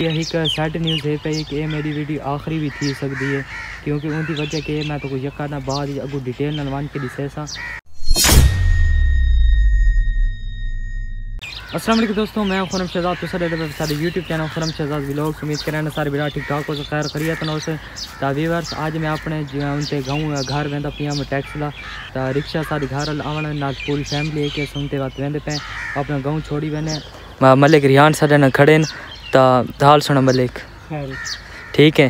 यही sad news है पई कि मेरी वीडियो आखिरी भी थी सकती है, क्योंकि उनकी वजह के मैं तो यका ना बाद अगू डिटेल नाल वन के दिसे सा। वालेकुम दोस्तों, मैं खुरम शहजाद तो सारे सारे YouTube channel Khurram Shahzad vlogs उम्मीद करें सारे बिरा ठीक ठाक हो खैर खरीत न उसे व्यूअर्स आज मैं अपने उनते गाँव घर वेंदा पिया टैक्स ला। ता रिक्शा सारी घर आवन नाल पूरी फैमिली है के सुनते वक्त वेंदे पे, अपना गाँव छोड़ी वेने मलिक रिहान न खड़े ता हाल सुना मलिक। ठीक है?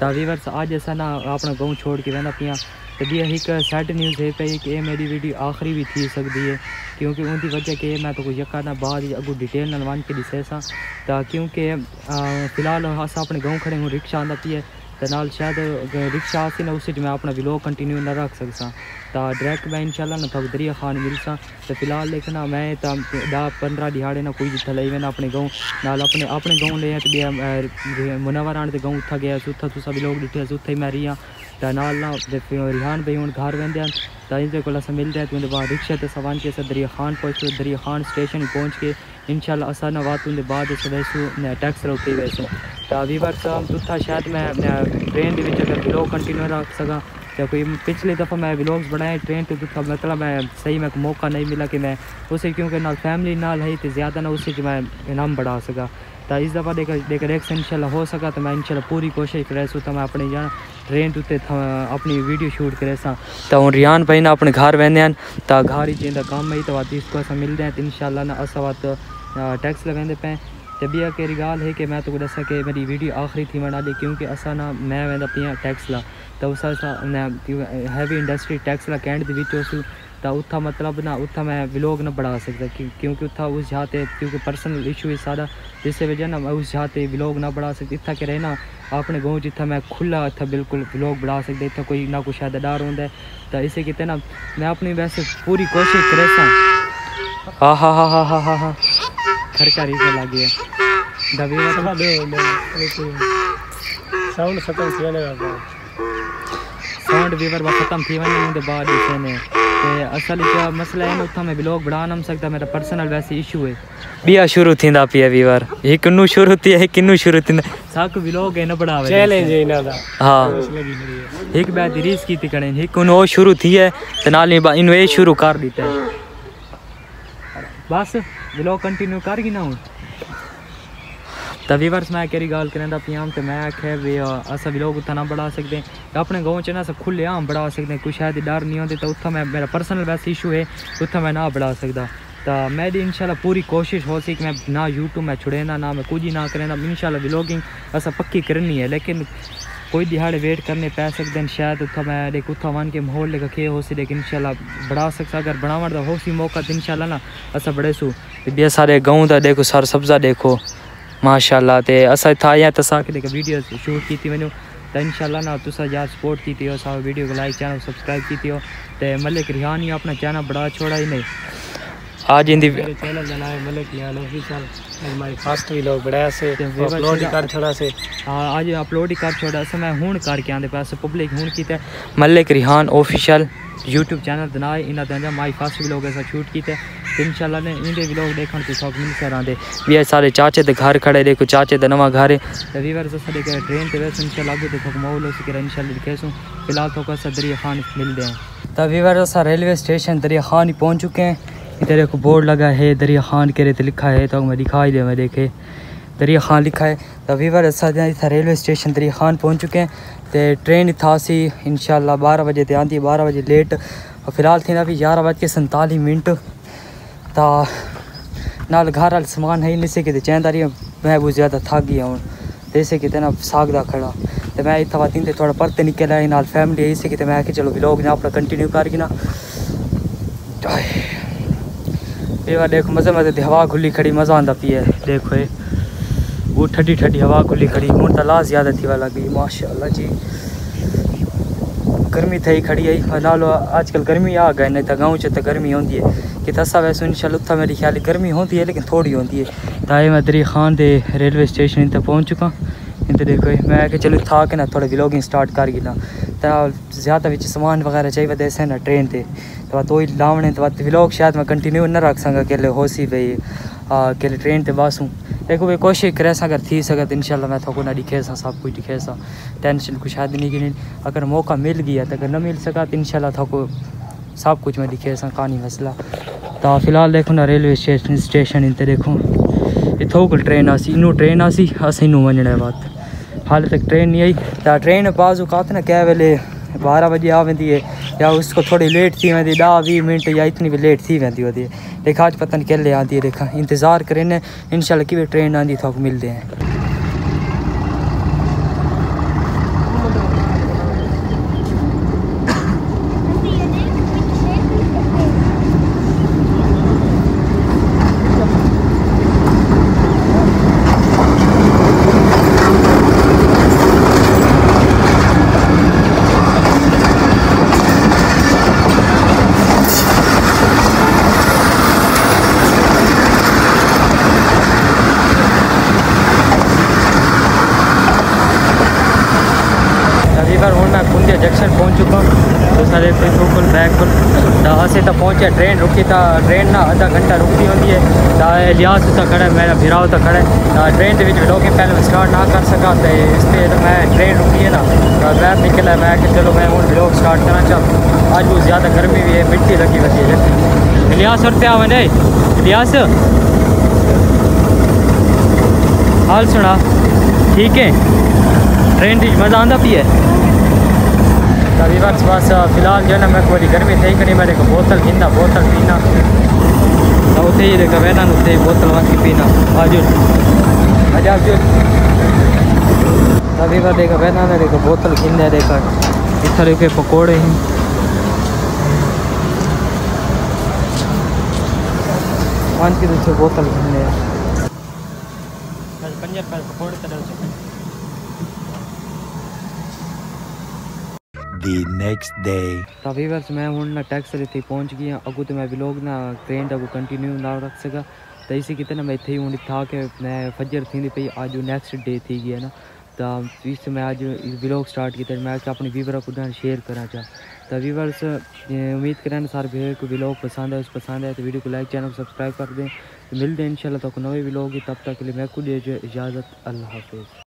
ता व्यूअर्स आज ऐसा ना अपना गाँव छोड़ के रहना पिया। तो भी एक सैड न्यूज़ है पे कि मेरी वीडियो आखिरी भी थी सकती है। क्योंकि उनकी वजह के मैं तो यका ना बाद अगू डिटेल ना वन के दिसे सा क्योंकि फ़िलहाल अस अपने गाँव खड़े हूँ रिक्शा आंदा पी है तो नाल शायद रिक्शा आसी ना उस मैं अपना व्लॉग कंटिन्यू ना रख सकसा। तो डायरेक्ट मैं इंशाल्लाह ना थोड़ा दरिया खान मिलसा तो फ़िलहाल लेकिन मैं तो दह पंद्रह दिहाड़े ना कोई जितना लाई मैंने अपने गाँव। नाल अपने अपने गाँव ले मुनवर आने गाँव उत्था गया उत्था तुसा व्लॉग डिठे उत्थे मैं रही। हाँ तो नाल ना रिहान भाई हूँ घर हैं तो इंदे को मिलते हैं तो बाद रिक्शा ते सवान के दरिया खान पहुँचो दरिया खान स्टेशन पहुँच के इंशाल्लाह असा ना बात उनके बाद टैक्स रोके वैसू। तो अभी बार उत्था शायद मैं ट्रेन के अगर व्लॉग कंटिन्यू रख सका तो कोई पिछली दफ़ा मैं व्लॉग्स बनाए ट्रेन तो उत्था मतलब मैं सही मैं मौका नहीं मिला कि मैं उसे क्योंकि नाल फैमिली नाल है तो ज़्यादा ना उसे मैं इनाम बढ़ा सका तो इस दफ़ा देख देख रेक्स इंशाल्लाह हो सका तो मैं इंशाल्लाह पूरी कोशिश करे सो तो मैं अपने जान ट्रेन उत्ते अपनी वीडियो शूट करे सा तो हूँ रियान भाई ना अपने घर वेंदे तो घर ही ज़िंदा कम है तो इसको मिलते हैं तो इंशाल्लाह ना अस टैक्स लगाते पे तो बिया केरी गाल है कि मैं तो दसा कि मेरी वीडियो आखिरी थी वना क्योंकि असा ना, मैं वेंदा पिया टैक्स ला तो उस हैवी इंडस्ट्री टैक्स ला कैंट के तो उत्था मतलब ना, उत्था मैं व्लॉग ना बढ़ा सकता क्योंकि उत्था उस जहाँ ते, क्योंकि पर्सनल इशू है सारा, जिस वजह ना उस जहाँ ते व्लॉग ना बढ़ा सकती इतना के रहना, अपने गाँव जितना मैं खुला इतना बिल्कुल व्लॉग बढ़ा सकते इतना कोई ना कुछ शायद डर होंगे तो इसे कितने ना, मैं अपनी वैसे पूरी कोशिश करे सा। हाँ हाँ हाँ हाँ हाँ हाँ। हाँ। खर्चा रीसे लग गया साउंड खत्म थी वने साउंड वीवर बा खत्म थी वने उनके बाद ने ते असल मसला है उथा मैं ब्लॉग बढ़ा ना सकता मेरा पर्सनल वैसे इशू है। बिया शुरू थींदा पिया वीवर एक किन्नू शुरू थी है किन्नू शुरू थींदा। साक व्लॉग है ना बढ़ावे चैलेंज है इना दा। हाँ। एक बार रीस की थी कने एक उनो शुरू थी है ते नाल इन वे शुरू कर दिता है बस व्लॉग कंटिन्यू कर गी ना हूँ। तो व्यूवर्स मैं केरी गल करें पियाँ तो मैं आखे भी अस व्लॉग उत्थै ना बढ़ा सकते अपने गाँव च ना खुले आम बढ़ा सकते कुछ शायद डर नहीं होंगे तो उत्थै मैं, मेरा पर्सनल वैसे इशू है, उत्थै मैं ना बढ़ा सकता तो मैं मेरी इंशाल्लाह पूरी कोशिश हो सी कि मैं ना यूट्यूब में छुड़ेना ना मैं कुछ ही ना करें इंशाल्लाह व्लॉगिंग अस पक्की करनी है, लेकिन कोई दिहाड़े वेट करने पै सकते हैं शायद। उत्था मैं देख, उत्था वन के माहौल लेकर खे हो सी लेकिन इंशाल्लाह बढ़ा सकता अगर बनावन का हो सी मौका तो इंशाल्लाह ना अस बड़े सू। बे सारे गाँव का देखो, सारा सब्जा देखो। माशाल्लाह ते अस इतना आए तो असा कि वीडियो शूट की वनूँ तो इंशाल्लाह ना तुस यार सपोर्ट की वीडियो को लाइक चैनल सब्सक्राइब की हो। तो मलिक रिहान ही अपना चैनल बड़ा छोड़ा ही नहीं आज इंदी चैनल का नाम मलिक रिहान ऑफिशियल हमारी फ़र्स्ट व्लॉग से अपलोड कर छोड़ा से हाँ आज अपलोड ही कर छोड़ा से मैं हुन करके आंदे पास पब्लिक हुन कीते Malik Rihan official YouTube channel बनाए इन्हें दंजा माई फ़र्स्ट व्लॉग ऐसा शूट कीते इंशाल्लाह ने इंदे व्लॉग देखने को सब मिल कर आंदे भी सारे चाचे दे घर खड़े देखो चाचे दा नवा घर है तो व्यूअर्स ट्रेन ते वैसे इंशाल्लाह आगे देखो माहौल उस के इंशाल्लाह दिखेसू फ़िलहाल तो का दरिया खान मिलते हैं तो व्यूअर्स रेलवे स्टेशन दरिया खान ही पहुँच चुके हैं इधर एक बोर्ड लगा है, दरिया खान के रेत लिखा है तो मैं दिखाई दे, मैं देखे। दरिया खान लिखा है तो वीवर इतना रेलवे स्टेशन दरिया खान पहुँच चुके हैं। तो ट्रेन इतना सी, इंशाल्लाह बारह बजे ते आती बारह बजे लेट, और फ़िलहाल थी ना ग्यारह बज के संताली मिनट। तो नाल घर वाल समान है नहीं सके चैंदा रही मैं बहुत ज़्यादा थक गया हूँ। इसे कि ना साग दा खड़ा। तो मैं इतना बात तीन थोड़ा परते निकल आए, नाल फैमिली इसे कि मैं चलो व्लॉग ना अपना कंटिन्यू करके ना। ये देखो मज़े मज़े हवा खुली खड़ी मज़ा आता पी है देखो ये वो ठंडी ठंडी हवा खुली खड़ी हूँ तो ला ज़्यादा थी वाला गई माशाल्लाह जी गर्मी थी खड़ी आई नालो आजकल गर्मी आ गए नहीं तो गाँव च तो गर्मी होती है कि तसा वैसे इंशाल्लाह उत्था मेरी ख्याल गर्मी होती है लेकिन थोड़ी होती है ताए मैं दरी खान के रेलवे स्टेशन इतना पहुँच चुका इधर देखो मैं कि चलो था के ना थोड़ा व्लॉगिंग स्टार्ट कर ज़्यादा बिच समान वगैरह चाहिए ना ट्रेन ते। तो तो लावने तो व्लॉग शायद मैं कंटिन्यू ना रख सका अकेले हो सी भाई कि ट्रेन बस। हूँ देखो भाई, कोशिश करे अगर थी सके तो इंशाल्लाह मैं थोको ना दिखे सा, सब कुछ दिखे सा। टेंशन कुछ शायद नहीं गिनी। अगर मौका मिल गया तो अगर न मिल सका तो इंशाल्लाह थोको सब कुछ मैं दिखे सा कहानी मसला। तो फ़िलहाल देखो ना रेलवे स्टेशन स्टेशन इनते देखो। इतों को ट्रेन आसी इनू ट्रेन आसी, अस इनू वजने बात। हाल तक ट्रेन नहीं आई। या ट्रेन बाजू का ना कै वेले बारह बजे आ है, या उसको थोड़ी लेट थी वेंदी ॾह वीह मिंट या इतनी भी लेट थी वेंदी होती है। देखा आज पता नहीं कहले आती है, देखा, इंतज़ार करें इन की भी ट्रेन आँधी थोक मिलते हैं। जंक्शन पहुँच चुका। हूँ तो सारे बिल्कुल बैक पर असें तो पहुँचे। ट्रेन रुकी था, ट्रेन ना आधा घंटा रुकती होती है। तो लिहाज तो खड़ा मेरा फिराव तो खड़ा है। ट्रेन के लोग पहले स्टार्ट ना कर सका तो इस पर मैं ट्रेन रुकी है ना। तो मैं निकला, मैं कि चलो मैं हूँ ब्लॉग स्टार्ट करना चाहूँ आज बहुत ज़्यादा गर्मी भी है, मिट्टी लगी हुई है। लिहाज सुनते आवे नहीं। लिहाज हाल सुना। ठीक है। ट्रेन मज़ा आंदा भी है। अभी बस बस फ़िलहाल जो है ना मैं कोई गर्मी थी करी मैं को बोतल पीना बोतल पीना तो उसे ही देखा वैना उसे बोतल वहाँ पीना आज आज आज अभी बार देखा वैना ने देखा बोतल पीना देखा इस तरह के पकौड़े हैं पाँच की दूसरे बोतल पीने पंजर पर पकौड़े तरह the next day. तो व्यूअर्स मैं हूँ ना टैक्स इतने पहुँच गई अगू तो मैं ब्लॉग ना ट्रेन अगू कंटिन्यू ना रख सका तो इसी कितने मैं इतने हूँ था कि मैं फजर थी पी अज नैक्सट डे थी गई है ना तो इस मैं अज ब्लॉग स्टार्ट किया मैं अपने व्यूवर को शेयर करा चाह तो व्यूवर्स उम्मीद करें सारे भीवर को ब्लॉग पसंद है उस पसंद है तो वीडियो को लाइक चैनल को सब्सक्राइब कर दें तो मिलते हैं इन शाला तक नवे ब्लॉग तब तक के लिए मैं खुद इजाज़त अल्लाह हाफिज़